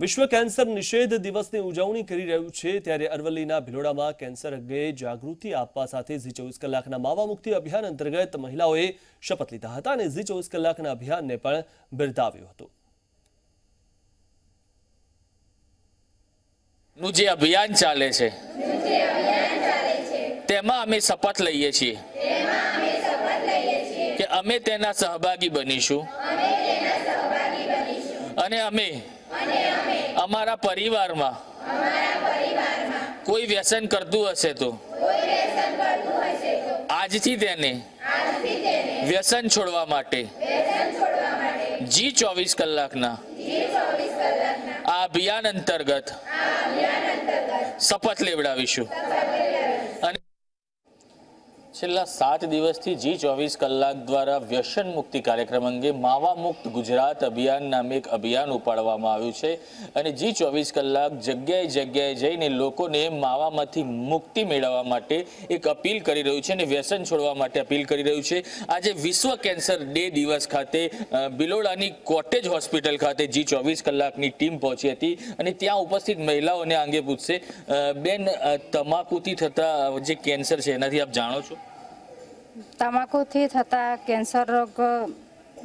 વિશ્વ કેન્સર નિષેધ દિવસની ઉજવણી કરી રહ્યું છે ત્યારે અરવલ્લીના ભિલોડામાં કેન્સર અંગે જાગૃતિ આપવા સાથે ઝી ચોવીસ કલાકના માવા મુક્તિ અભિયાન અંતર્ગત મહિલાઓએ શપથ લીધા હતા અને ઝી ચોવીસ કલાકના અભિયાનને પણ બિરદાવ્યું હતું. નું જે અભિયાન ચાલે છે, તેમાં અમે શપથ લઈએ છીએ કે અમે તેના સહભાગી બનીશું. અને અમે અમારા પરિવારમાં કોઈ વ્યસન કરતું હશે તો? આજથી તેને વ્યસન છોડવા માટે જી ચોવીસ કલાકના આ અભિયાન અંતર્ગત શપથ લેવડાવીશું. છેલ્લા સાત દિવસથી જી ચોવીસ કલાક દ્વારા વ્યસન મુક્તિ કાર્યક્રમ અંગે માવા મુક્ત ગુજરાત અભિયાન નામે એક અભિયાન ઉપાડવામાં આવ્યું છે અને જી ચોવીસ કલાક જગ્યાએ જગ્યાએ જઈને લોકોને માવામાંથી મુક્તિ મેળવવા માટે એક અપીલ કરી રહ્યું છે અને વ્યસન છોડવા માટે અપીલ કરી રહ્યું છે. આજે વિશ્વ કેન્સર ડે દિવસ ખાતે બિલોડાની કોટેજ હોસ્પિટલ ખાતે જી ચોવીસ કલાકની ટીમ પહોંચી હતી અને ત્યાં ઉપસ્થિત મહિલાઓને આ અંગે પૂછશે બેન તમાકુથી થતા જે કેન્સર છે, એનાથી આપ જાણો છો? તમાકુથી થતા કેન્સર રોગ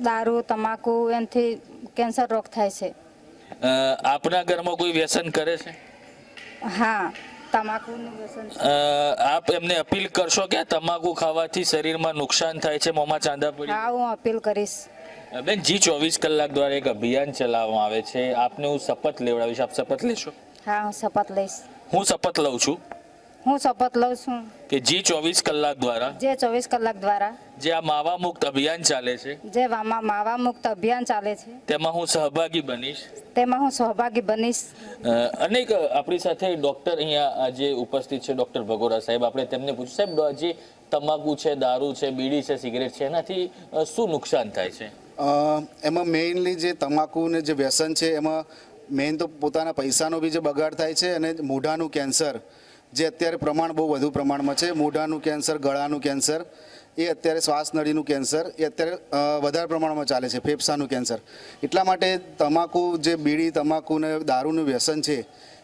દારૂ તમાકુ એનાથી કેન્સર રોગ થાય છે. આપના ઘરમાં કોઈ વ્યસન કરે છે? હા તમાકુનું વ્યસન આપ એમને અપીલ કરશો કે તમાકુ ખાવાથી શરીરમાં નુકસાન થાય છે મોમાં ચાંદા પડી હા હું અપીલ કરીશ. બેન જી ચોવીસ કલાક દ્વારા એક અભિયાન ચલાવવામાં આવે છે. આપને હું શપથ લેવડાવીશ. આપ શપથ લેશો? હા હું શપથ લઈશ. હું શપથ લઉં છું. હું શપથ લઉં છું. કે જી ચોવીસ કલાક દ્વારા જે ચોવીસ કલાક દ્વારા જે આ માવા મુક્ત અભિયાન ચાલે છે જે માવા મુક્ત અભિયાન ચાલે છે તેમાં હું સહભાગી બનીશ. તેમાં હું સહભાગી બનીશ. અનેક આપણી સાથે ડોક્ટર અહીંયા આજે ઉપસ્થિત છે ડોક્ટર ભગોરા સાહેબ. આપણે તેમને પૂછ્યું સાહેબ જે તમાકુ છે દારૂ છે બીડી છે સિગરેટ છે એનાથી શું નુકસાન થાય છે? એમાં મેઇનલી જે તમાકુને જે વ્યસન છે એમાં મેઇન તો પોતાના પૈસાનો બી જે બગાડ થાય છે અને મોઢાનું કેન્સર જે અત્યારે પ્રમાણ બહુ વધુ પ્રમાણમાં છે. મોઢાનું કેન્સર, ગળાનું કેન્સર, એ અત્યારે શ્વાસનળીનું કેન્સર, એ અત્યારે વધારે પ્રમાણમાં ચાલે છે, ફેફસાનું કેન્સર. એટલા માટે તમાકુ જે બીડી તમાકુ ને દારૂનું વ્યસન છે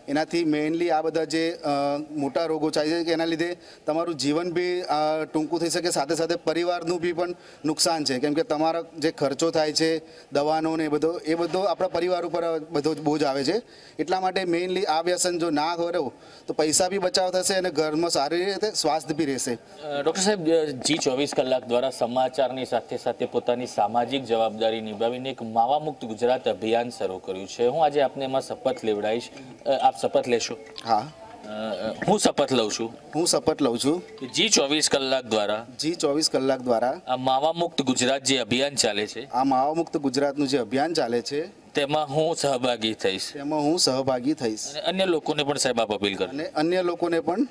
એનાથી મેઇનલી આ બધા જે મોટા રોગો ચાલે છે એના લીધે તમારું જીવન બી ટૂંકું થઈ શકે સાથે સાથે પરિવારનું બી પણ નુકસાન છે. કેમ કે તમારો જે ખર્ચો થાય છે દવાનો ને એ બધો એ બધો આપણા પરિવાર ઉપર બધો બોજ આવે છે. એટલા માટે મેઇનલી આ વ્યસન જો ના કરો તો પૈસા બી બચાવ થશે અને ઘરમાં સારી રીતે સ્વાસ્થ્ય બી રહેશે. ડૉક્ટર સાહેબ જી ચોવીસ કલાક દ્વારા સમાચારની સાથે સાથે પોતાની સામાજિક જવાબદારી નિભાવીને એક માવા મુક્ત ગુજરાત અભિયાન શરૂ કર્યું છે. હું આજે આપને એમાં શપથ લેવડાવીશ. અ, આપ શપથ લેશો? હા. હું શપથ લઉં છું? હું શપથ લઉં છું. જી ચોવીસ કલાક દ્વારા જી ચોવીસ કલાક દ્વારા આ માવા મુક્ત ગુજરાત જે અભિયાન ચાલે છે આ માવા મુક્ત ગુજરાતનું જે અભિયાન ચાલે છે તેમાં હું સહભાગી થઈશ. તેમાં હું સહભાગી થઈશ. અન્ય લોકોને પણ સાહેબ આપ અપીલ કરો. અને અન્ય લોકોને પણ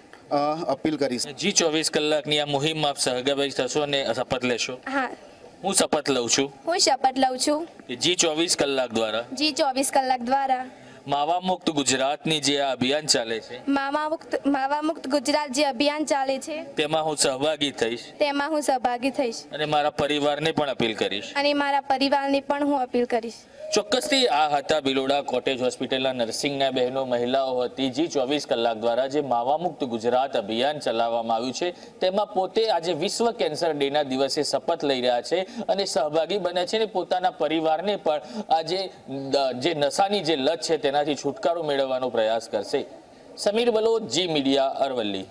અપીલ કરીશ. જી ચોવીસ કલાકની આ મુહિમ આપ સહભાગી થશો અને શપથ લેશો? હા. હું શપથ લઉં છું. હું શપથ લઉં છું. કે જી ચોવીસ કલાક દ્વારા જી ચોવીસ કલાક દ્વારા માવા મુક્ત ગુજરાતની જે આ અભિયાન ચાલે છે માવા મુક્ત માવા મુક્ત ગુજરાત જે અભિયાન ચાલે છે તેમાં હું સહભાગી થઈશ. તેમાં હું સહભાગી થઈશ. અને મારા પરિવારને પણ અપીલ કરીશ. અને મારા પરિવારને પણ હું અપીલ કરીશ. ચોક્કસથી આ હતા બિલોડા કોટેજ હોસ્પિટલના નર્સિંગના બહેનો મહિલાઓ હતી જે ચોવીસ કલાક દ્વારા જે માવા મુક્ત ગુજરાત અભિયાન ચલાવવામાં આવ્યું છે તેમાં પોતે આજે વિશ્વ કેન્સર ડેના દિવસે શપથ લઈ રહ્યા છે અને સહભાગી બને છે અને પોતાના પરિવારને પણ આજે જે નશાની જે લત છે તેનાથી છુટકારો મેળવવાનો પ્રયાસ કરશે. સમીર બલોચ જી મીડિયા અરવલ્લી.